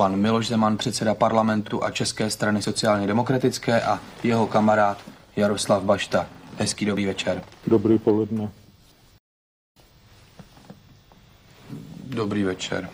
pan Miloš Zeman, předseda parlamentu a České strany sociálně demokratické a jeho kamarád Jaroslav Bašta. Hezký dobrý večer. Dobrý poledne. Dobrý večer.